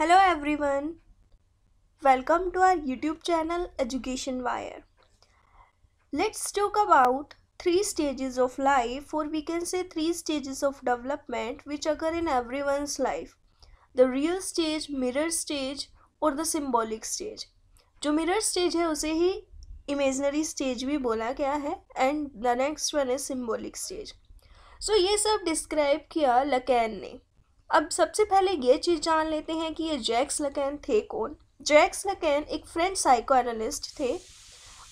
Hello everyone welcome to our YouTube channel education wire let's talk about three stages of life और we can say three stages of development which अगर in everyone's life the real stage mirror stage और the symbolic stage जो mirror stage है, उसे ही imaginary stage भी बोला गया है and the next one is symbolic stage so ये सब डिस्क्राइब किया लकैन ने। अब सबसे पहले ये चीज़ जान लेते हैं कि ये जैक्स लकैन थे कौन। जैक्स लकैन एक फ्रेंच साइको एनालिस्ट थे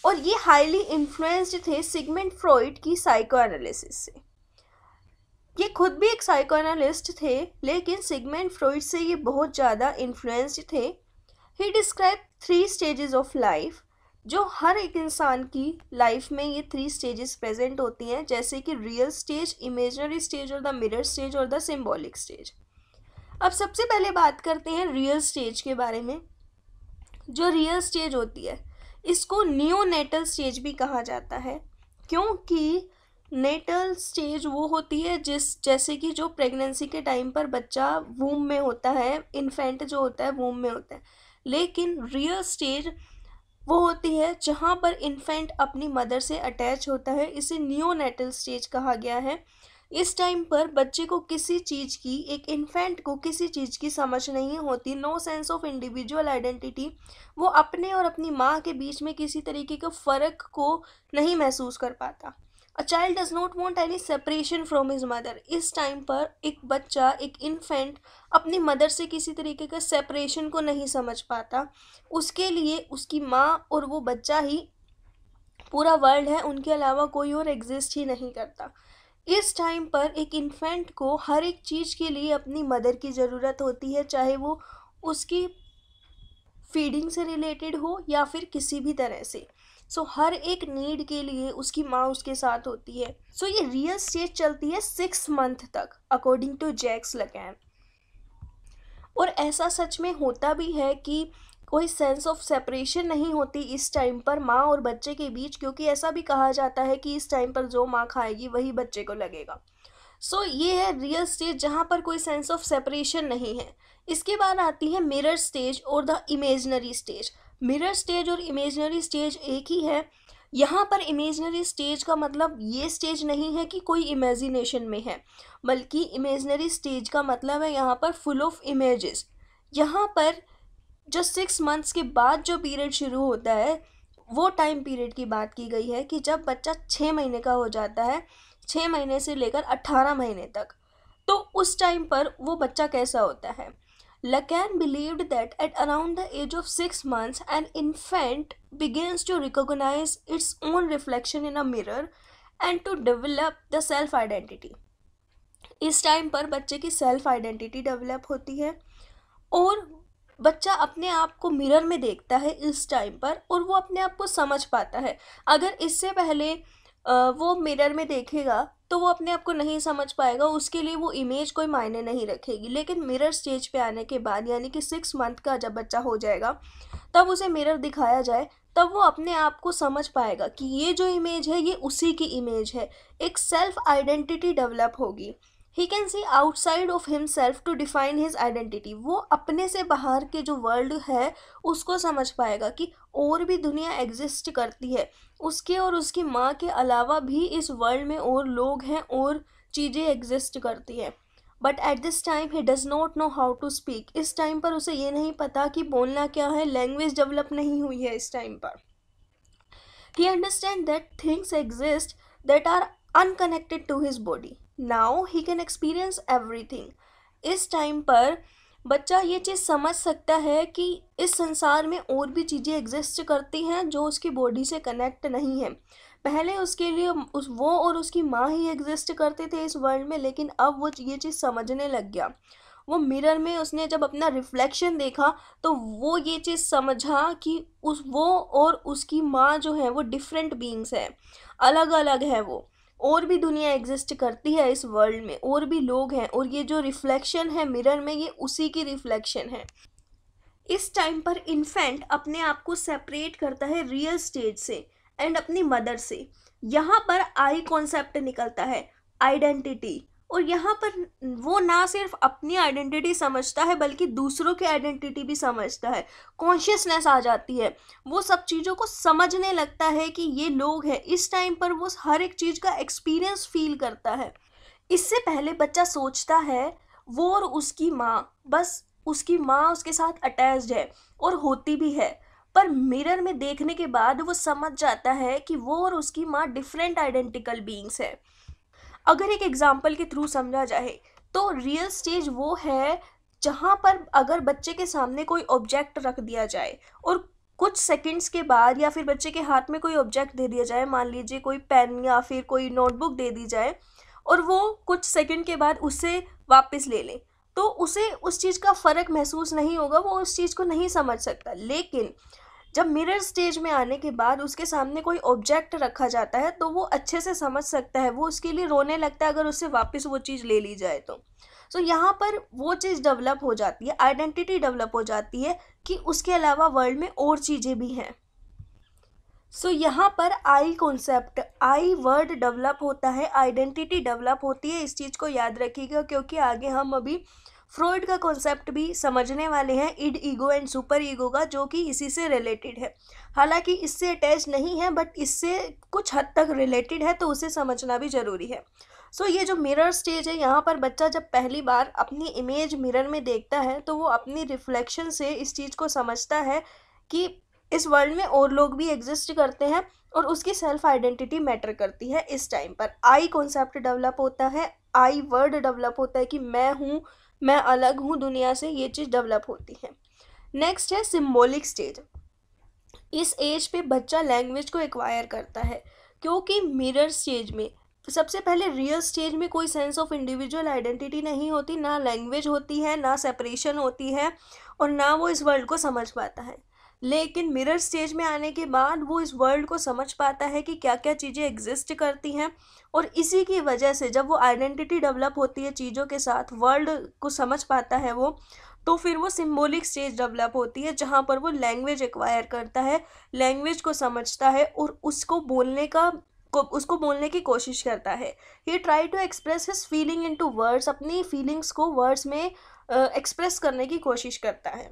और ये हाईली इन्फ्लुएंस्ड थे सिगमेंट फ्रॉइड की साइको एनालिसिस से। ये खुद भी एक साइको एनालिस्ट थे, लेकिन सिगमेंट फ्रॉइड से ये बहुत ज़्यादा इन्फ्लुएंस्ड थे। He describe three stages of life जो हर एक इंसान की लाइफ में ये थ्री स्टेजेस प्रेजेंट होती हैं, जैसे कि रियल स्टेज इमेजनरी स्टेज और द मिरर स्टेज और द सिम्बॉलिक स्टेज अब सबसे पहले बात करते हैं रियल स्टेज के बारे में। जो रियल स्टेज होती है, इसको नियोनेटल स्टेज भी कहा जाता है। क्योंकि नेटल स्टेज वो होती है जिस, जैसे कि जो प्रेगनेंसी के टाइम पर बच्चा वूम में होता है इन्फेंट जो होता है वूम में होता है। लेकिन रियल स्टेज वो होती है जहाँ पर इन्फेंट अपनी मदर से अटैच होता है, इसे नियोनेटल स्टेज कहा गया है। इस टाइम पर बच्चे को किसी चीज़ की, एक इन्फेंट को किसी चीज़ की समझ नहीं होती no sense of individual identity वो अपने और अपनी माँ के बीच में किसी तरीके के फ़र्क को नहीं महसूस कर पाता। A child does not want any separation from his mother इस टाइम पर एक बच्चा, एक इन्फेंट अपनी मदर से किसी तरीके का सेपरेशन को नहीं समझ पाता। उसके लिए उसकी माँ और वो बच्चा ही पूरा वर्ल्ड है, उनके अलावा कोई और एग्जिस्ट ही नहीं करता। इस टाइम पर एक इन्फेंट को हर एक चीज़ के लिए अपनी मदर की ज़रूरत होती है चाहे वो उसकी फीडिंग से रिलेटेड हो या फिर किसी भी तरह से। सो so, हर एक नीड के लिए उसकी माँ उसके साथ होती है। सो so, ये रियल स्टेज चलती है सिक्स मंथ तक अकॉर्डिंग टू जैक्स लगैन और ऐसा सच में होता भी है कि कोई सेंस ऑफ़ सेपरेशन नहीं होती इस टाइम पर माँ और बच्चे के बीच क्योंकि ऐसा भी कहा जाता है कि इस टाइम पर जो माँ खाएगी वही बच्चे को लगेगा। सो so, ये है रियल स्टेज जहाँ पर कोई सेंस ऑफ़ सेपरेशन नहीं है। इसके बाद आती है मिरर स्टेज और the imaginary stage mirror stage और इमेजनरी स्टेज एक ही है। यहाँ पर इमेजनरी स्टेज का मतलब ये स्टेज नहीं है कि कोई इमेजिनेशन में है बल्कि इमेजनरी स्टेज का मतलब है यहाँ पर फुल ऑफ़ इमेजेस यहाँ पर जो सिक्स मंथ्स के बाद जो पीरियड शुरू होता है, वो टाइम पीरियड की बात की गई है कि जब बच्चा छः महीने का हो जाता है छः महीने से लेकर अट्ठारह महीने तक तो उस टाइम पर वो बच्चा कैसा होता है? Lacan believed that at around the age of six months an infant begins to recognise its own reflection in a mirror and to develop the self identity इस टाइम पर बच्चे की सेल्फ आइडेंटिटी डेवलप होती है और बच्चा अपने आप को मिरर में देखता है इस टाइम पर और वो अपने आप को समझ पाता है। अगर इससे पहले वो मिरर में देखेगा तो वो अपने आप को नहीं समझ पाएगा, उसके लिए वो इमेज कोई मायने नहीं रखेगी। लेकिन मिरर स्टेज पे आने के बाद, यानी कि सिक्स मंथ का जब बच्चा हो जाएगा, तब उसे मिरर दिखाया जाए, तब वो अपने आप को समझ पाएगा कि ये जो इमेज है, ये उसी की इमेज है। एक सेल्फ आइडेंटिटी डेवलप होगी। He can see outside of himself to define his identity वो अपने से बाहर के जो वर्ल्ड है, उसको समझ पाएगा कि और भी दुनिया एग्जिस्ट करती है। उसके और उसकी माँ के अलावा भी इस वर्ल्ड में और लोग हैं, और चीज़ें एग्जिस्ट करती हैं। But at this time he does not know how to speak इस टाइम पर उसे ये नहीं पता कि बोलना क्या है। लैंग्वेज डेवलप नहीं हुई है इस टाइम पर। He understand that things exist that are unconnected to his body now he can experience everything इस टाइम पर बच्चा ये चीज़ समझ सकता है कि इस संसार में और भी चीज़ें एग्जिस्ट करती हैं जो उसकी बॉडी से कनेक्ट नहीं है। पहले उसके लिए उस, वो और उसकी माँ ही एग्जिस्ट करते थे इस वर्ल्ड में, लेकिन अब वो ये चीज़ समझने लग गया। वो मिरर में उसने जब अपना रिफ्लेक्शन देखा तो वो ये चीज़ समझा कि उस, वो और उसकी माँ जो है वो डिफरेंट बींग्स हैं। अलग अलग है वो। और भी दुनिया एग्जिस्ट करती है इस वर्ल्ड में, और भी लोग हैं, और ये जो रिफ्लेक्शन है मिरर में, ये उसी की रिफ्लेक्शन है। इस टाइम पर इन्फेंट अपने आप को सेपरेट करता है रियल स्टेज से एंड अपनी मदर से। यहाँ पर आई कॉन्सेप्ट निकलता है आइडेंटिटी और यहाँ पर वो ना सिर्फ़ अपनी आइडेंटिटी समझता है, बल्कि दूसरों की आइडेंटिटी भी समझता है। कॉन्शियसनेस आ जाती है। वो सब चीज़ों को समझने लगता है कि ये लोग हैं। इस टाइम पर वो हर एक चीज़ का एक्सपीरियंस फील करता है। इससे पहले बच्चा सोचता है, वो और उसकी माँ, बस उसकी माँ उसके साथ अटैच्ड है और होती भी है। पर मिरर में देखने के बाद वो समझ जाता है कि वो और उसकी माँ डिफरेंट आइडेंटिकल बींग्स है। अगर एक एग्ज़ाम्पल के थ्रू समझा जाए तो रियल स्टेज वो है जहाँ पर अगर बच्चे के सामने कोई ऑब्जेक्ट रख दिया जाए और कुछ सेकंड्स के बाद या फिर बच्चे के हाथ में कोई ऑब्जेक्ट दे दिया जाए, मान लीजिए कोई पेन या फिर कोई नोटबुक दे दी जाए और वो कुछ सेकंड के बाद उससे वापस ले ले तो उसे उस चीज़ का फ़र्क महसूस नहीं होगा, वो उस चीज़ को नहीं समझ सकता। लेकिन जब मिरर स्टेज में आने के बाद उसके सामने कोई ऑब्जेक्ट रखा जाता है तो वो अच्छे से समझ सकता है। वो उसके लिए रोने लगता है अगर उससे वापस वो चीज़ ले ली जाए तो। सो so, यहाँ पर वो चीज़ डेवलप हो जाती है आइडेंटिटी डेवलप हो जाती है कि उसके अलावा वर्ल्ड में और चीज़ें भी हैं। सो so, यहाँ पर I concept I word develop होता है आइडेंटिटी डेवलप होती है इस चीज़ को याद रखिएगा क्योंकि आगे हम अभी फ्रॉइड का कॉन्सेप्ट भी समझने वाले हैं id ego and super ego का जो कि इसी से रिलेटेड है। हालाँकि इससे अटैच नहीं है बट इससे कुछ हद तक रिलेटेड है तो उसे समझना भी ज़रूरी है। सो so, ये जो मिरर स्टेज है यहाँ पर बच्चा जब पहली बार अपनी इमेज मिरर में देखता है तो वो अपनी रिफ्लेक्शन से इस चीज़ को समझता है कि इस वर्ल्ड में और लोग भी एग्जिस्ट करते हैं और उसकी सेल्फ आइडेंटिटी मैटर करती है इस टाइम पर। आई कॉन्सेप्ट डेवलप होता है आई वर्ड डेवलप होता है कि मैं हूँ मैं अलग हूँ, दुनिया से ये चीज़ डेवलप होती है। नेक्स्ट है सिम्बोलिक स्टेज इस एज पे बच्चा लैंग्वेज को एक्वायर करता है, क्योंकि मिरर स्टेज में, सबसे पहले रियल स्टेज में कोई सेंस ऑफ़ इंडिविजुअल आइडेंटिटी नहीं होती, ना लैंग्वेज होती है, ना सेपरेशन होती है, और ना वो इस वर्ल्ड को समझ पाता है। लेकिन मिरर स्टेज में आने के बाद वो इस वर्ल्ड को समझ पाता है कि क्या क्या चीज़ें एग्जिस्ट करती हैं और इसी की वजह से जब वो आइडेंटिटी डेवलप होती है चीज़ों के साथ वर्ल्ड को समझ पाता है वो तो फिर वो सिम्बोलिक स्टेज डेवलप होती है जहाँ पर वो लैंग्वेज एक्वायर करता है लैंग्वेज को समझता है और उसको बोलने का को उसको बोलने की कोशिश करता है। He try to express his feeling into words अपनी फीलिंग्स को वर्ड्स में एक्सप्रेस uh, करने की कोशिश करता है।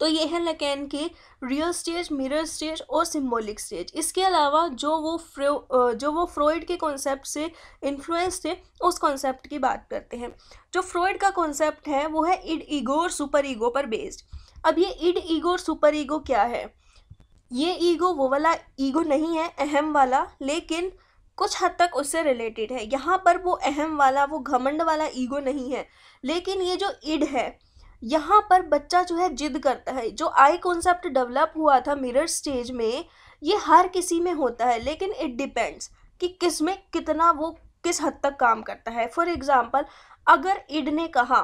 तो ये है लैकेन के रियल स्टेज मिरर स्टेज और सिम्बोलिक स्टेज इसके अलावा जो वो फ्रो जो वो फ्रॉइड के कॉन्सेप्ट से इन्फ्लुएंस थे, उस कॉन्सेप्ट की बात करते हैं। जो फ्रॉइड का कॉन्सेप्ट है, वो है इड ईगो और सुपर ईगो पर बेस्ड अब ये इड ईगो और सुपर ईगो क्या है? ये ईगो वो वाला ईगो नहीं है, अहम वाला, लेकिन कुछ हद तक उससे रिलेटेड है। यहाँ पर वो अहम वाला, वो घमंड वाला ईगो नहीं है। लेकिन ये जो इड है यहाँ पर बच्चा जो है जिद करता है। जो आई कॉन्सेप्ट डेवलप हुआ था मिरर स्टेज में ये हर किसी में होता है लेकिन इट डिपेंड्स कि किसमें कितना वो किस हद तक काम करता है। फॉर एग्ज़ाम्पल अगर इड ने कहा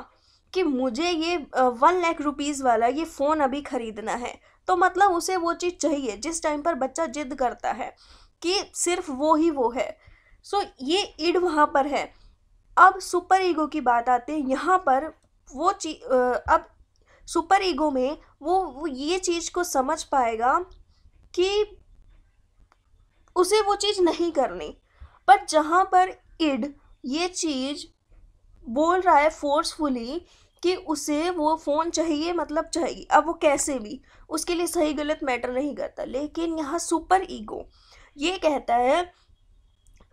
कि मुझे ये वन लाख रुपीज़ वाला ये फ़ोन अभी ख़रीदना है तो मतलब उसे वो चीज़ चाहिए जिस टाइम पर बच्चा जिद करता है कि सिर्फ़ वो ही वो है। सो so, ये इड वहाँ पर है। अब सुपर ईगो की बात आती है। यहाँ पर वो चीज़ अब सुपर ईगो में वो वो ये चीज़ को समझ पाएगा कि उसे वो चीज़ नहीं करनी। पर जहाँ पर इड ये चीज़ बोल रहा है फोर्सफुली कि उसे वो फ़ोन चाहिए मतलब चाहिए, अब वो कैसे भी, उसके लिए सही गलत मैटर नहीं करता। लेकिन यहाँ सुपर ईगो ये कहता है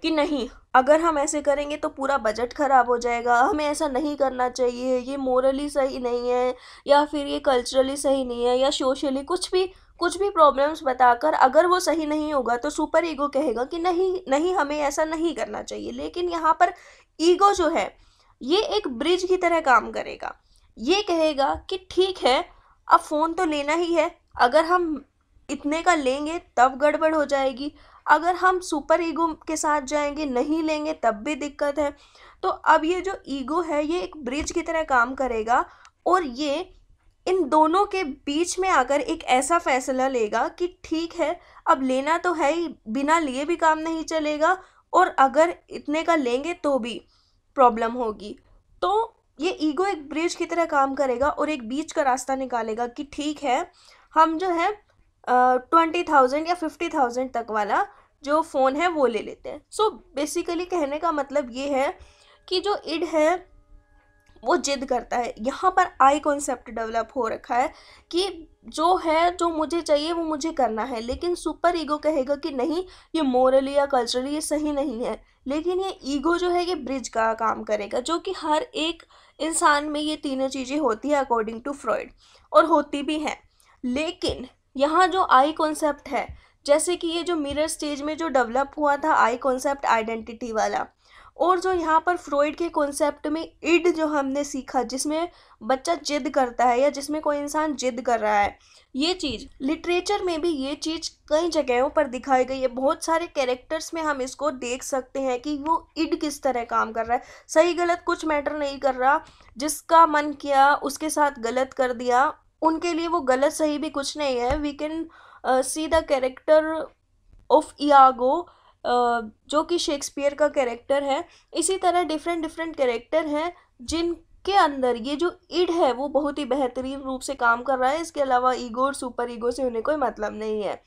कि नहीं, अगर हम ऐसे करेंगे तो पूरा बजट ख़राब हो जाएगा। हमें ऐसा नहीं करना चाहिए। ये मोरली सही नहीं है, या फिर ये कल्चरली सही नहीं है, या सोशली कुछ भी कुछ भी प्रॉब्लम्स बताकर अगर वो सही नहीं होगा तो सुपर ईगो कहेगा कि नहीं नहीं, हमें ऐसा नहीं करना चाहिए। लेकिन यहाँ पर ईगो जो है, ये एक ब्रिज की तरह काम करेगा। ये कहेगा कि ठीक है, अब फ़ोन तो लेना ही है। अगर हम इतने का लेंगे, तब गड़बड़ हो जाएगी। अगर हम सुपर ईगो के साथ जाएँगे, नहीं लेंगे, तब भी दिक्कत है। तो अब ये जो ईगो है, ये एक ब्रिज की तरह काम करेगा और ये इन दोनों के बीच में आकर एक ऐसा फैसला लेगा कि ठीक है, अब लेना तो है ही, बिना लिए भी काम नहीं चलेगा और अगर इतने का लेंगे तो भी प्रॉब्लम होगी। तो ये ईगो एक ब्रिज की तरह काम करेगा और एक बीच का रास्ता निकालेगा कि ठीक है, हम जो है ट्वेंटी थाउज़ेंड या फिफ्टी थाउज़ेंड तक वाला जो फ़ोन है वो ले लेते हैं। सो so, बेसिकली कहने का मतलब ये है कि जो इड है वो जिद करता है। यहाँ पर आई कॉन्सेप्ट डेवलप हो रखा है कि जो है जो मुझे चाहिए वो मुझे करना है। लेकिन सुपर ईगो कहेगा कि नहीं ये मोरली या कल्चरली ये सही नहीं है। लेकिन ये ईगो जो है ये ब्रिज का काम करेगा जो कि हर एक इंसान में ये तीनों चीज़ें होती है अकॉर्डिंग टू फ्रॉइड और होती भी हैं। लेकिन यहाँ जो आई कॉन्सेप्ट है, जैसे कि ये जो मिरर स्टेज में जो डेवलप हुआ था आई कॉन्सेप्ट आइडेंटिटी वाला, और जो यहाँ पर फ्रॉइड के कॉन्सेप्ट में इड जो हमने सीखा, जिसमें बच्चा जिद करता है या जिसमें कोई इंसान जिद कर रहा है, ये चीज़ लिटरेचर में भी ये चीज़ कई जगहों पर दिखाई गई है। बहुत सारे कैरेक्टर्स में हम इसको देख सकते हैं कि वो इड किस तरह काम कर रहा है। सही गलत कुछ मैटर नहीं कर रहा, जिसका मन किया, उसके साथ गलत कर दिया उनके लिए वो गलत सही भी कुछ नहीं है। We can see the character of Iago जो कि शेक्सपियर का कैरेक्टर है। इसी तरह डिफरेंट डिफरेंट कैरेक्टर हैं जिनके अंदर ये जो इड है वो बहुत ही बेहतरीन रूप से काम कर रहा है। इसके अलावा ईगो और सुपर ईगो से उन्हें कोई मतलब नहीं है।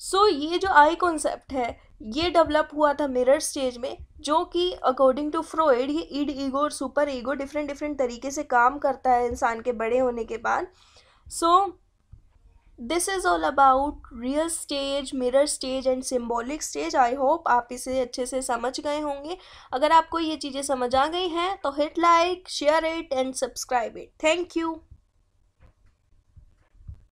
सो so, ये जो आई कॉन्सेप्ट है ये डेवलप हुआ था मिरर स्टेज में, जो कि अकॉर्डिंग टू फ्रॉइड ये ईड ईगो और सुपर ईगो डिफरेंट डिफरेंट तरीके से काम करता है इंसान के बड़े होने के बाद। So this is all about real stage mirror stage and symbolic stage I hope आप इसे अच्छे से समझ गए होंगे। अगर आपको ये चीज़ें समझ आ गई हैं तो hit like share it and subscribe it thank you